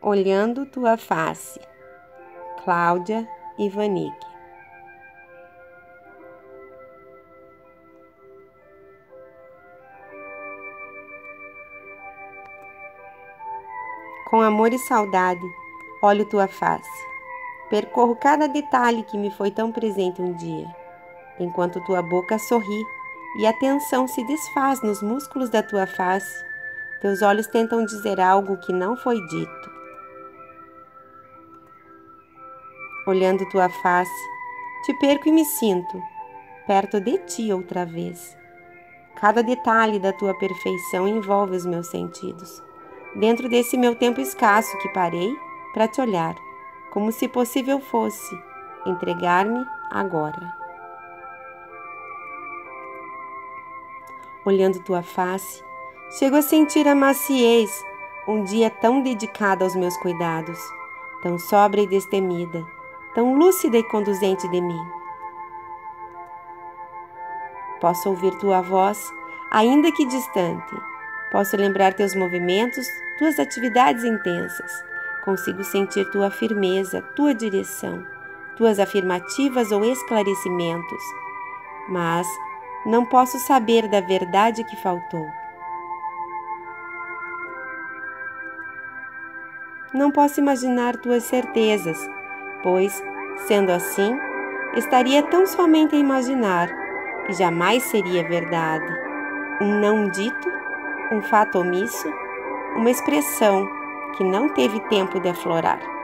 Olhando tua face. Cláudia Ivanique. Com amor e saudade, olho tua face. Percorro cada detalhe que me foi tão presente um dia, enquanto tua boca sorri e a tensão se desfaz nos músculos da tua face. Teus olhos tentam dizer algo que não foi dito. Olhando tua face, te perco e me sinto perto de ti outra vez. Cada detalhe da tua perfeição envolve os meus sentidos. Dentro desse meu tempo escasso que parei para te olhar, como se possível fosse entregar-me agora. Olhando tua face, chego a sentir a maciez, um dia tão dedicado aos meus cuidados, tão sóbria e destemida tão lúcida e conduzente de mim. Posso ouvir tua voz, ainda que distante. Posso lembrar teus movimentos, tuas atividades intensas. Consigo sentir tua firmeza, tua direção, tuas afirmativas ou esclarecimentos. Mas não posso saber da verdade que faltou. Não posso imaginar tuas certezas, pois, sendo assim, estaria tão somente a imaginar e jamais seria verdade. Um não dito, um fato omisso, uma expressão que não teve tempo de aflorar.